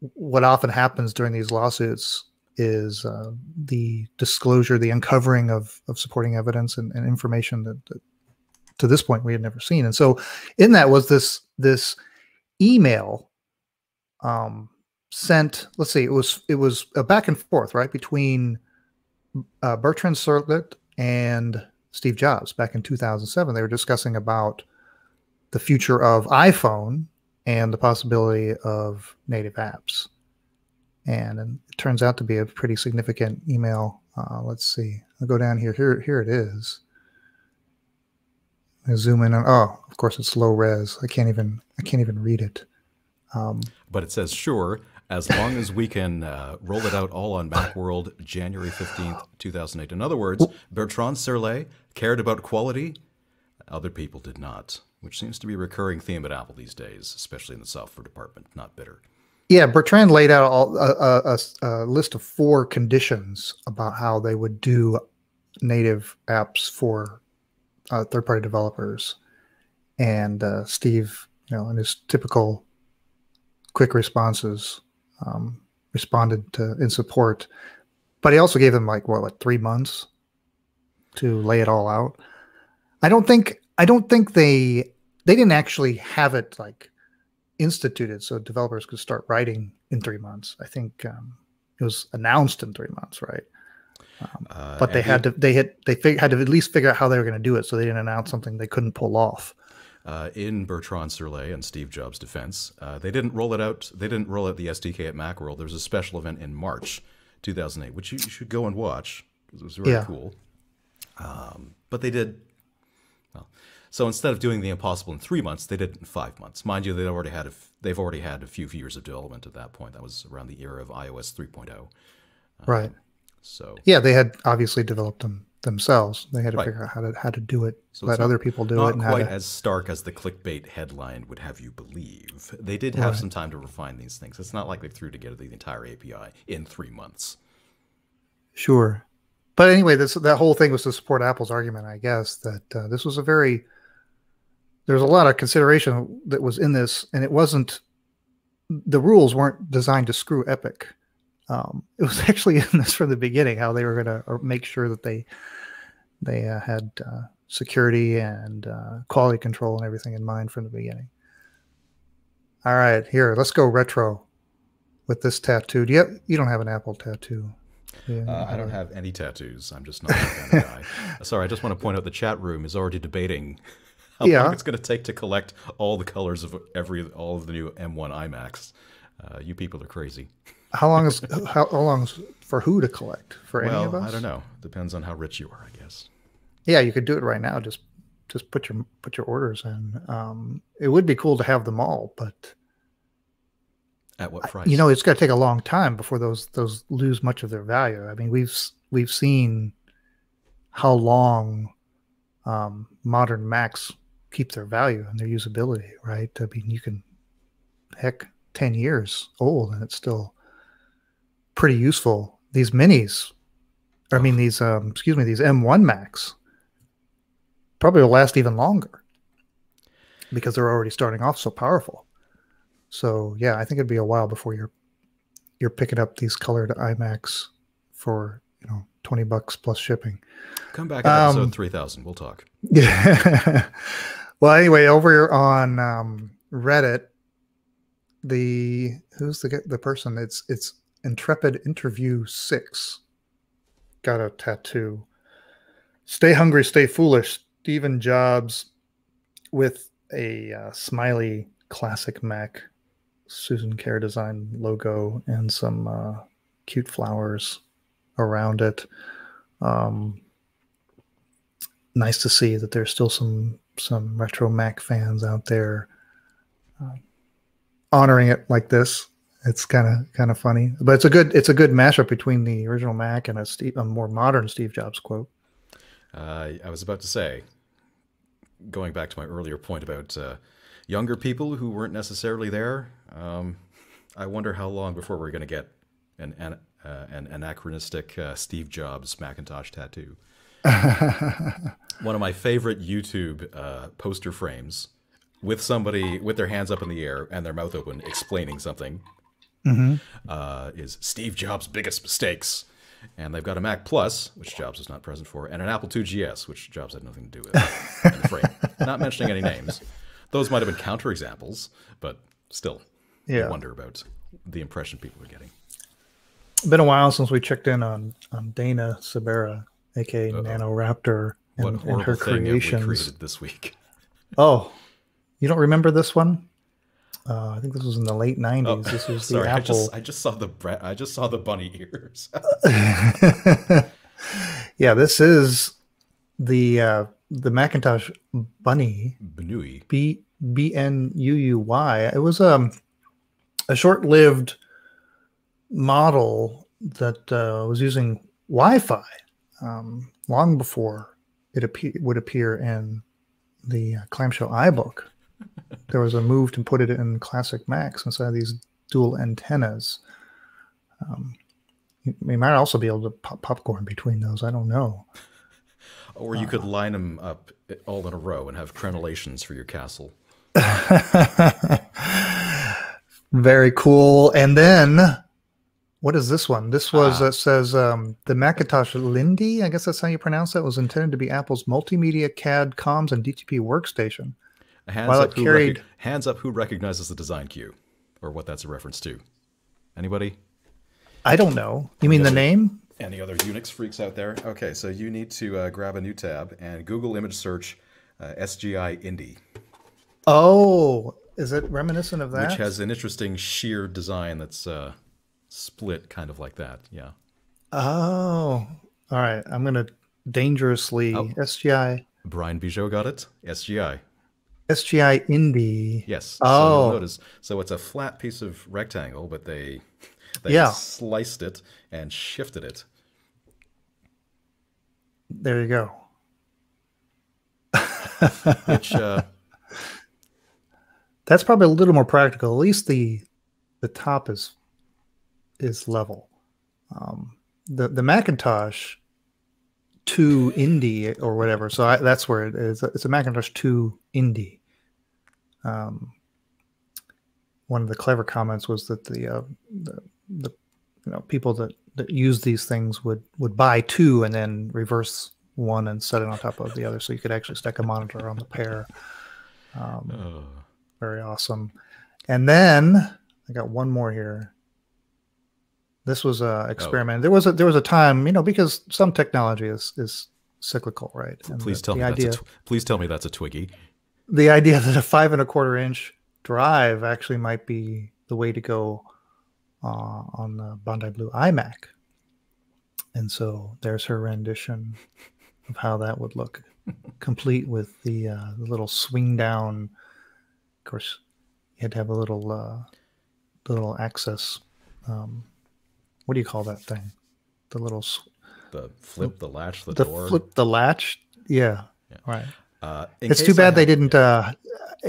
what often happens during these lawsuits is uh, the disclosure, the uncovering of, of supporting evidence and, and information that, that to this point we had never seen. And so in that was this this email um, sent. Let's see, it was it was a back and forth right between uh, Bertrand Serlet and Steve Jobs back in 2007. They were discussing about the future of iPhone and the possibility of native apps. And, and it turns out to be a pretty significant email. Uh, let's see. I'll go down here. Here, here it is. I zoom in on. Oh, of course, it's low res. I can't even. I can't even read it. Um, But it says, sure, as long as we can uh, roll it out all on Macworld January 15th, 2008. In other words, Bertrand Serlet cared about quality, other people did not, which seems to be a recurring theme at Apple these days, especially in the software department, not bitter. Yeah, Bertrand laid out all, a, a, a, a list of four conditions about how they would do native apps for uh, third-party developers, and uh, Steve, you know, in his typical quick responses, um, responded to in support. But he also gave them like what, what three months to lay it all out. I don't think I don't think they they didn't actually have it like instituted so developers could start writing in three months. I think um, it was announced in three months, right? Um, Uh, but they had to they had they fig- had to at least figure out how they were going to do it, so they didn't announce something they couldn't pull off. Uh, in Bertrand Serlet and Steve Jobs' defense, uh, they didn't roll it out. They didn't roll out the SDK at Macworld. There was a special event in March 2008, which you should go and watch. 'cause It was very Yeah. cool. Um, but they did well. So instead of doing the impossible in three months, they did it in five months. Mind you, they already had a f- they've already had a few years of development at that point. That was around the era of iOS 3.0. right. So Yeah, they had obviously developed them themselves. They had to Right. figure out how to how to do it, So let not- other people do it, not quite to, as stark as the clickbait headline would have you believe. They did have Right. some time to refine these things. It's not like they threw together the entire API in three months. Sure. But anyway, this that whole thing was to support Apple's argument, I guess, that uh, this was a very there's a lot of consideration that was in this, and it wasn't. The rules weren't designed to screw Epic. Um, it was actually in this from the beginning how they were going to make sure that they they uh, had uh, security and uh, quality control and everything in mind from the beginning. All right, here let's go retro with this tattoo. Do you have, you don't have an Apple tattoo? Yeah, uh, I don't have any tattoos. I'm just not that kind of guy. Sorry, I just want to point out the chat room is already debating how yeah. long it's going to take to collect all the colors of every all of the new M1 iMacs. Uh, you people are crazy. How long is how, how long is for who to collect for well, any of us? I don't know. Depends on how rich you are, I guess. Yeah, you could do it right now. Just just put your put your orders in. Um, it would be cool to have them all, but at what price? You know, it's going to take a long time before those those lose much of their value. I mean, we've we've seen how long um, modern Macs keep their value and their usability, right? I mean, you can heck ten years old and it's still pretty useful. These minis, I mean, these um, excuse me, these M1 Macs probably will last even longer because they're already starting off so powerful. So yeah, I think it'd be a while before you're you're picking up these colored iMacs for you know twenty bucks plus shipping. Come back um, episode three thousand. We'll talk. Yeah. well, anyway, over on um, Reddit, the who's the the person? It's it's Intrepid Interview Six. Got a tattoo. Stay hungry, stay foolish. Stephen Jobs with a uh, smiley classic Mac Susan Kare design logo and some uh, cute flowers around it. Um, nice to see that there's still some some retro Mac fans out there uh, honoring it like this. It's kind of kind of funny, but it's a good it's a good mashup between the original Mac and a, Steve, a more modern Steve Jobs quote. Uh, I was about to say, going back to my earlier point about uh, younger people who weren't necessarily there. Um, I wonder how long before we're going to get an an, uh, an anachronistic uh, Steve Jobs Macintosh tattoo. One of my favorite YouTube uh, poster frames with somebody with their hands up in the air and their mouth open explaining something mm-hmm. Uh, is Steve Jobs' biggest mistakes. And they've got a Mac Plus, which Jobs was not present for, and an Apple II GS, which Jobs had nothing to do with. the frame. Not mentioning any names. Those might have been counterexamples, but still, yeah. I wonder about the impression people are getting. Been a while since we checked in on, on Dana Sibera, aka Uh-oh. Nano Raptor, and, and her creations created this week. oh, you don't remember this one? Uh, I think this was in the late '90s. Oh, this was sorry, the Apple. I just, I just saw the I just saw the bunny ears. yeah, this is the uh, the Macintosh Bunny. Bnuy. B B N U U Y. It was um, a short-lived model that uh, was using Wi-Fi um, long before it appe- would appear in the uh, clamshell iBook. There was a move to put it in classic Macs of these dual antennas. Um, you, you might also be able to pop popcorn between those. I don't know. Or you could line them up all in a row and have crenellations for your castle. Very cool. And then, what is this one? This was ah. says um, the Macintosh Lindy. I guess that's how you pronounce that. Was intended to be Apple's multimedia CAD, comms, and DTP workstation. Hands While up, who carried... hands up who recognizes the design cue, or what that's a reference to. Anybody? I don't know. You mean the name? Any other Unix freaks out there? Okay, so you need to uh, grab a new tab and Google image search uh, SGI Indy. Oh, is it reminiscent of that? Which has an interesting sheer design that's uh, split, kind of like that. Yeah. Oh, all right. I'm gonna dangerously oh. SGI. Brian Bijot got it. SGI. SGI Indy. Yes. Oh. So notice, so it's a flat piece of rectangle, but they they yeah. sliced it and shifted it. There you go. Which uh, that's probably a little more practical. At least the the top is is level. Um, the the Macintosh two indie or whatever. So I, that's where it is. It's a Macintosh two indie. um, one of the clever comments was that the uh, the, the you know people that that use these things would would buy two and then reverse one and set it on top of the other, so you could actually stack a monitor on the pair. Um, Oh. very awesome. And then I got one more here. This was a experiment. There was a there was a time, you know, because some technology is is cyclical, right? And Please the, tell the me idea that's a tw- please tell me that's a Twiggy. the idea that a five and a quarter inch drive actually might be the way to go uh, on the Bondi Blue iMac. And so there's her rendition of how that would look, complete with the, uh, the little swing down. Of course, you had to have a little uh, little access. Um, what do you call that thing? The little s- The flip, the latch, the, the door. flip the latch. Yeah, Yeah. right. Uh, It's too I bad they didn't. Uh,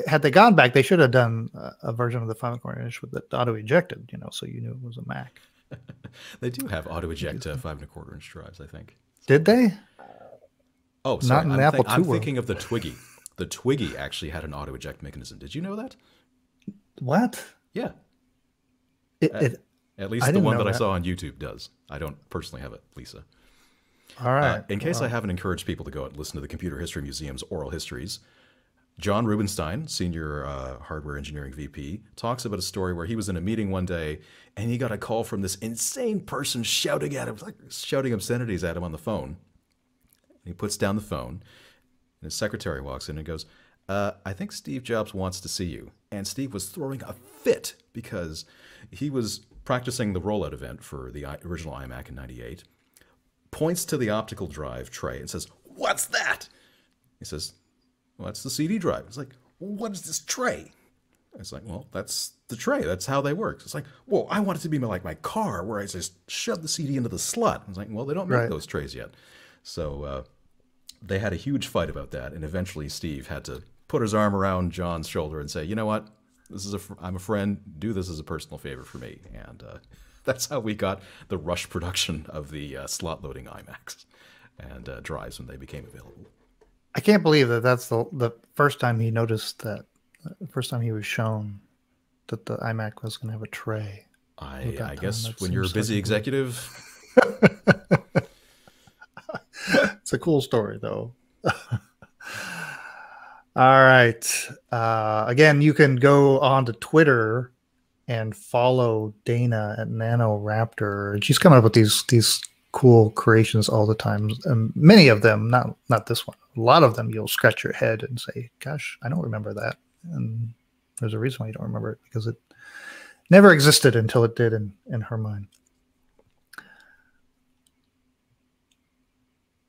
had they gone back, they should have done a, a version of the five and a quarter inch with the auto ejected. You know, so you knew it was a Mac. They do have auto eject uh, five and a quarter inch drives, I think. Did they? Oh, sorry. in I'm, the Apple I'm thinking of the Twiggy. The Twiggy actually had an auto eject mechanism. Did you know that? What? Yeah. It, Uh, it, At least the one know that, I saw on YouTube does. I don't personally have it, Lisa. all right. Uh, in case I haven't encouraged people to go out and listen to the Computer History Museum's oral histories, Jon Rubinstein, senior uh, hardware engineering VP, talks about a story where he was in a meeting one day and he got a call from this insane person shouting at him, like shouting obscenities at him on the phone. And he puts down the phone, and his secretary walks in and goes, uh, I think Steve Jobs wants to see you. And Steve was throwing a fit because he was practicing the rollout event for the original iMac in 98 points to the optical drive tray and says, What's that? He says, Well, that's the CD drive. It's like, What is this tray? It's like, Well, that's the tray. That's how they work. It's like, Well, I want it to be like my car where I just shove the CD into the slot. It's like, Well, they don't make Right. those trays yet. So uh, they had a huge fight about that. And eventually, Steve had to put his arm around John's shoulder and say, You know what? This is a I'm a friend. Do this as a personal favor for me. And uh, that's how we got the rush production of the uh, slot loading iMacs and uh, drives when they became available. I can't believe that that's the the first time he noticed that. The first time he was shown that the iMac was going to have a tray. I, I guess when you're a busy like executive, It's a cool story, though. All right. Uh, again, you can go on to Twitter and follow Dana at NanoRaptor. She's coming up with these these cool creations all the time. And many of them, not not this one. A lot of them, you'll scratch your head and say, "Gosh, I don't remember that." And there's a reason why you don't remember it because it never existed until it did in in her mind.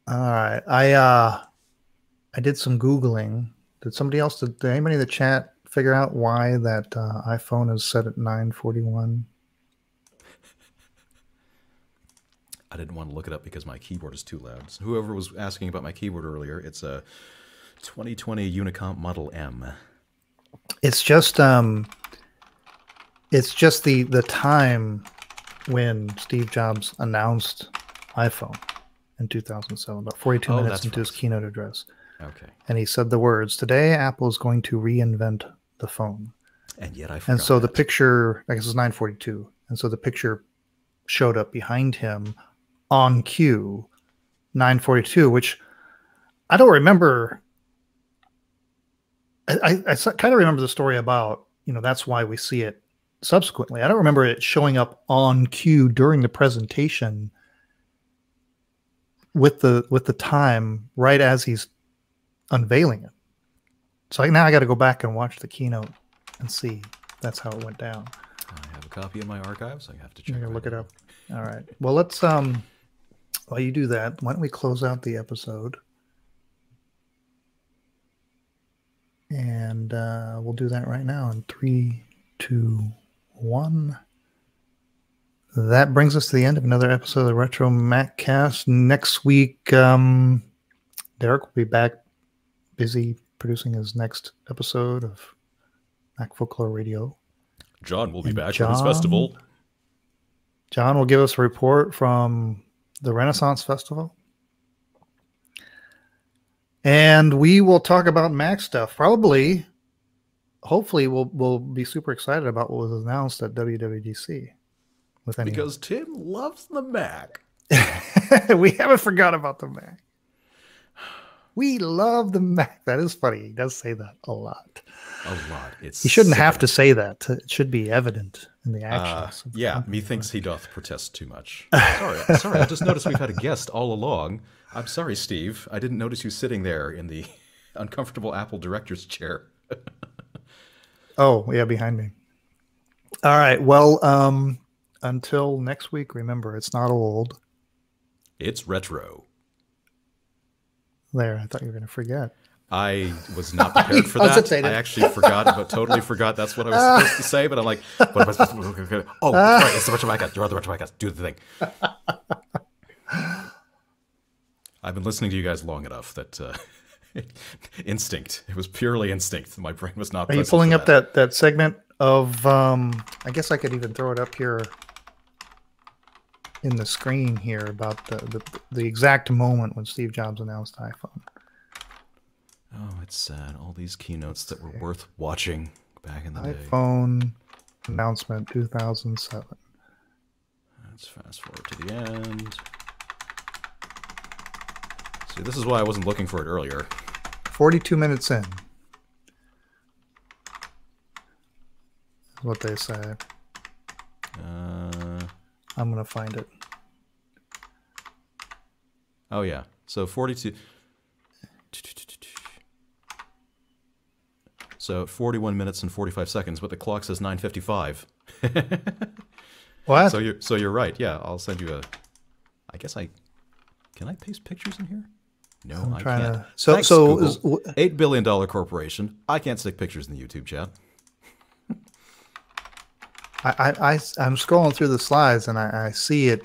All right. I uh I did some googling. Did somebody else did, did anybody in the chat figure out why that uh, iPhone is set at 941? I didn't want to look it up because my keyboard is too loud. So whoever was asking about my keyboard earlier, it's a 2020 Unicomp Model M. It's just um it's just the the time when Steve Jobs announced iPhone in 2007, about 42 Oh, minutes into his keynote address. Okay. And he said the words, "Today Apple is going to reinvent the phone." And yet I forgot. and so the picture i guess it's 942 and so the picture showed up behind him on cue 942 which i don't remember i, I, I kind of remember the story about you know that's why we see it subsequently i don't remember it showing up on cue during the presentation with the with the time right as he's unveiling it so now i got to go back and watch the keynote and see. That's how it went down. I have a copy in my archives. So I have to check. You're look it up. All right. Well, let's um. While you do that, why don't we close out the episode? And uh, we'll do that right now in three, two, one. That brings us to the end of another episode of the Retro Maccast. Next week, um, Derek will be back, busy producing his next episode of Mac Folklore Radio. John will be And back from his festival. John will give us a report from the Renaissance Festival. And we will talk about Mac stuff. Probably, hopefully we'll we'll be super excited about what was announced at WWDC. With any Because Tim loves the Mac. we haven't forgot about the Mac. We love the Mac. That is funny. He does say that a lot. A lot. It's He shouldn't have to say that. It should be evident in the Uh, actions. the yeah, methinks he doth protest too much. Sorry, sorry. I just noticed we've had a guest all along. I'm sorry, Steve. I didn't notice you sitting there in the uncomfortable Apple director's chair. Oh, yeah, behind me. All right. Well, um, until next week, remember it's not old. It's retro. There, I thought you were going to forget. I was not prepared for that. I actually forgot, but totally forgot that's what I was supposed to say. But I'm like, what am I supposed to? Oh, right. It's the retro podcast. You're on the retro podcast. Do the thing. I've been listening to you guys long enough that uh, instinct. It was purely instinct. My brain was not. Are you pulling for up that that segment of? Um, I guess I could even throw it up here in the screen here about the the, the exact moment when Steve Jobs announced iPhone. Oh, it's sad. All these keynotes that were worth watching back in the day. iPhone announcement 2007. Let's fast forward to the end. See, this is why I wasn't looking for it earlier. 42 minutes in. Is what they say. I'm gonna find it. oh yeah. So 42. So 41 minutes and 45 seconds, but the clock says 9:55. What? So you're so you're right. Yeah, I'll send you a. I guess I can I paste pictures in here. No, I'm I trying can't. to. So Thanks, so is, eight billion dollar corporation. I can't stick pictures in the YouTube chat. I, I, I am scrolling through the slides and I, I see it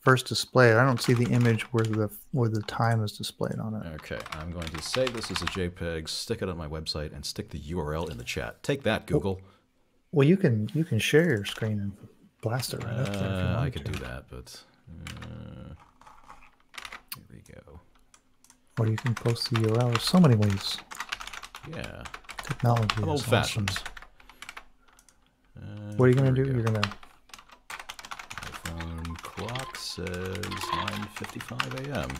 first displayed. I don't see the image where the where the time is displayed on it. Okay, I'm going to save this as a JPEG, stick it on my website, and stick the URL in the chat. Take that, Google. Well, you can you can share your screen and blast it right up there. Uh, I could to. do that, but uh, here we go. Or you can post the URL. There's so many ways. Yeah, Technology. I'm is old-fashioned. awesome. Uh, What are you gonna do? we You're gonna iPhone clock says 9:55 a.m.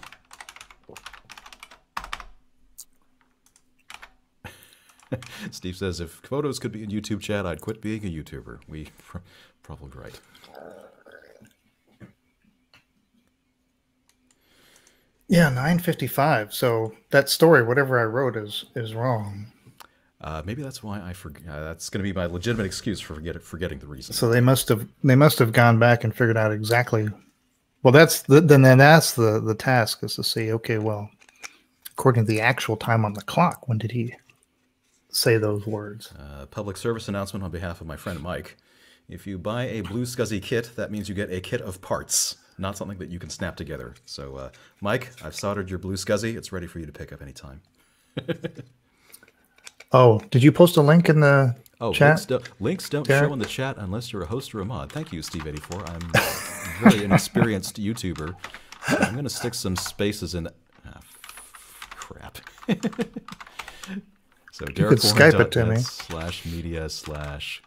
Steve says if photos could be in YouTube chat, I'd quit being a YouTuber. We probably right. yeah 9:55. So that story, whatever I wrote, is is wrong. Uh, maybe that's why I forget. Uh, that's going to be my legitimate excuse for forget- forgetting the reason. So they must have they must have gone back and figured out exactly. Well, that's the, then then that's the the task is to see. Okay, well, according to the actual time on the clock, when did he say those words? Uh, public service announcement on behalf of my friend Mike. If you buy a BlueSCSI kit, that means you get a kit of parts, not something that you can snap together. So, uh, Mike, I've soldered your BlueSCSI. It's ready for you to pick up anytime. Oh, did you post a link in the Oh, chat? links don't, links don't show in the chat unless you're a host or a mod. Thank you, Steve84. I'm a very inexperienced YouTuber. I'm going to stick some spaces in. Ah, crap. so you could Skype it to me. Slash media slash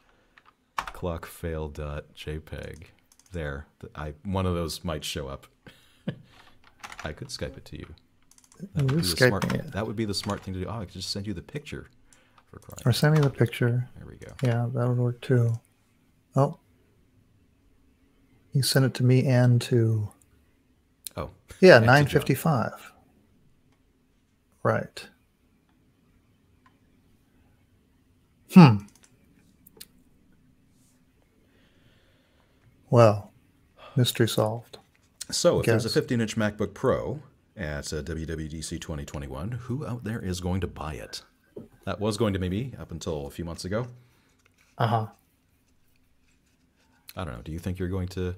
clockfail dot jpeg. There, I one of those might show up. I could Skype it to you. That would, You be the Skype smart, that would be the smart thing to do. Oh, I could just send you the picture. For crying. Or send me the picture. There we go. Yeah, that would work too. Oh, you sent it to me and to Oh, yeah nine John. fifty five. Right. Hmm. Well, mystery solved. So, if there's a 15 inch MacBook Pro at uh, WWDC 2021, who out there is going to buy it? That was going to be me up until a few months ago. Uh huh. I don't know. Do you think you're going to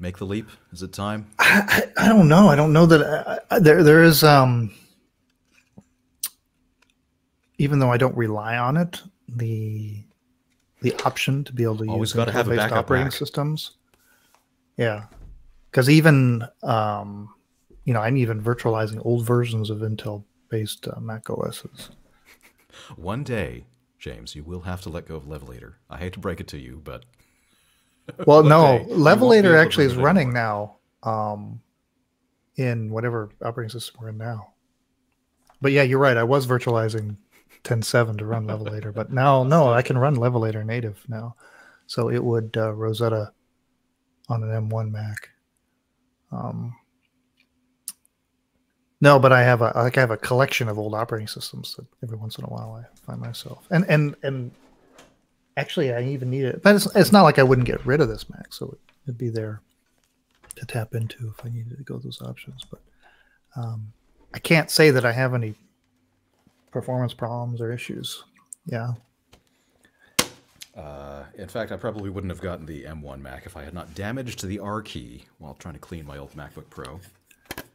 make the leap? Is it time? I, I don't know. I don't know that I, I, there there is um even though I don't rely on it, the the option to be able to Always use gotta have a backup operating Mac. systems. Yeah, because even um, you know I'm even virtualizing old versions of Intel based uh, Mac OSs. One day, James. You will have to let go of Levelator. I hate to break it to you, but Well, no, you won't be able Levelator actually is running now um, in whatever operating system we're in now. But yeah, you're right. I was virtualizing 10.7 to run Levelator, but now, no, I can run Levelator native now. So it would uh, Rosetta on an M1 Mac. Um, no, but I have a like I have a collection of old operating systems that every once in a while I find myself and and and actually I even need it, but it's it's not like I wouldn't get rid of this Mac, so it'd be there to tap into if I needed to go those options. But um, I can't say that I have any performance problems or issues. Yeah, uh, in fact, I probably wouldn't have gotten the M1 Mac if I had not damaged the R key while trying to clean my old MacBook Pro.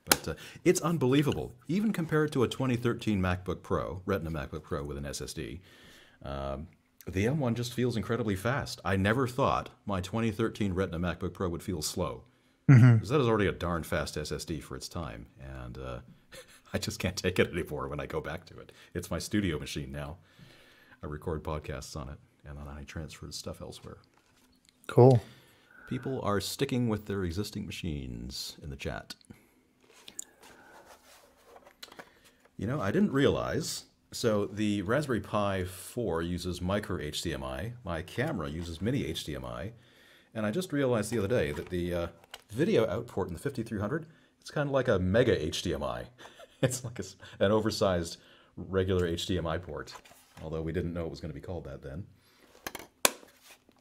But uh, it's unbelievable, even compared to a 2013 MacBook Pro, Retina MacBook Pro with an SSD. Um, the M1 just feels incredibly fast. I never thought my 2013 Retina MacBook Pro would feel slow. Because that is already a darn fast SSD for its time. And uh, I just can't take it anymore when I go back to it. It's my studio machine now. I record podcasts on it, and then I transfer the stuff elsewhere. cool. People are sticking with their existing machines in the chat. You know, I didn't realize. So the Raspberry Pi 4 uses micro HDMI. My camera uses mini HDMI. And I just realized the other day that the uh, video output in the 5300, it's kind of like a mega HDMI. It's like a an oversized regular HDMI port. Although we didn't know it was going to be called that then.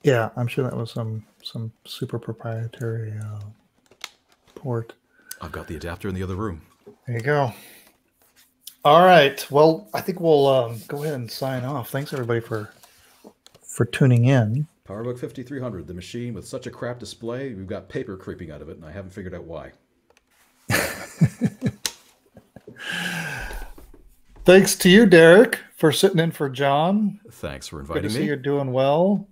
Yeah, I'm sure that was some some super proprietary uh, port. I've got the adapter in the other room. There you go. All right. Well, I think we'll um, go ahead and sign off. Thanks everybody for for tuning in. PowerBook 5300, the machine with such a crap display, we've got paper creeping out of it, and I haven't figured out why. Thanks to you, Derek, for sitting in for John. Thanks for inviting Good to inviting see you're doing well.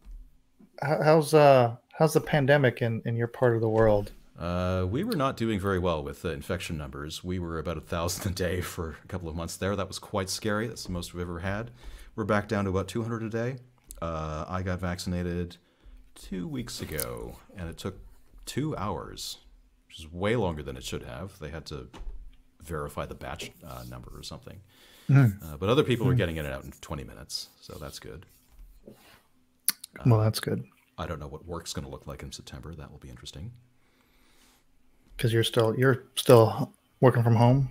How's uh how's the pandemic in in your part of the world? Uh, we were not doing very well with uh, infection numbers. We were about a thousand a day for a couple of months there. That was quite scary. That's the most we've ever had. We're back down to about 200 a day. Uh, I got vaccinated two weeks ago, and it took two hours, which is way longer than it should have. They had to verify the batch uh, number or something. Uh, but other people are getting in and out in 20 minutes, so that's good. well, that's good I don't know what work's going to look like in September. That will be interesting. Because you're still you're still working from home.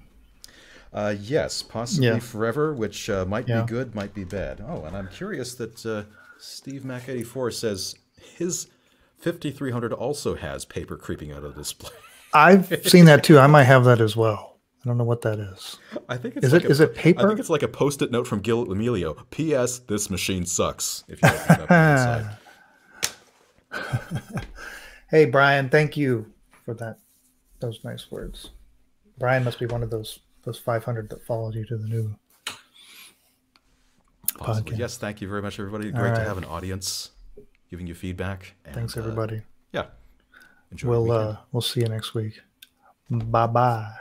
Uh, yes, possibly Yeah. forever, which uh, might Yeah. be good, might be bad. Oh, and I'm curious that uh, Steve Mac 84 says his 5300 also has paper creeping out of the display. I've seen that too. I might have that as well. I don't know what that is. I think it's Is like it- a, is it I think it's like a post-it note from Gil Amelio. P.S. This machine sucks. If you open it up on the inside. Hey, Brian, thank you for that. Those nice words. Brian must be one of those those 500 that follows you to the new. Possibly. podcast. Yes, thank you very much, everybody. Great to have an audience giving you feedback. and, Thanks, uh, everybody. yeah. Enjoy we'll uh, we'll see you next week. Bye bye.